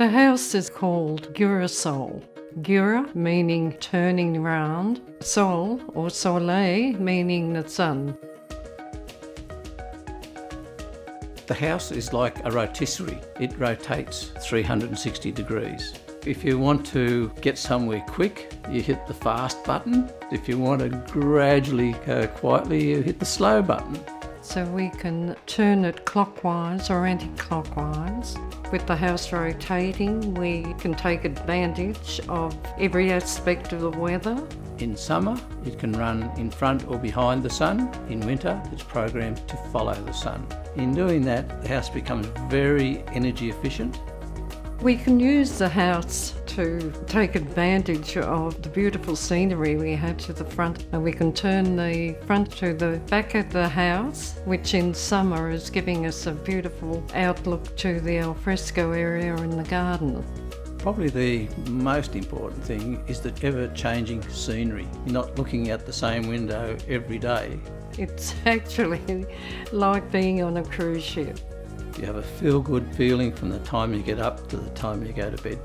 The house is called Girasole. Gira meaning turning round, Sol or Soleil meaning the sun. The house is like a rotisserie. It rotates 360 degrees. If you want to get somewhere quick, you hit the fast button. If you want to gradually go quietly, you hit the slow button. So we can turn it clockwise or anti-clockwise. With the house rotating, we can take advantage of every aspect of the weather. In summer, it can run in front or behind the sun. In winter, it's programmed to follow the sun. In doing that, the house becomes very energy efficient we can use the house to take advantage of the beautiful scenery we have to the front. And we can turn the front to the back of the house, which in summer is giving us a beautiful outlook to the alfresco area in the garden. Probably the most important thing is the ever changing scenery. You're not looking out the same window every day. It's actually like being on a cruise ship. You have a feel good feeling from the time you get up to the time you go to bed.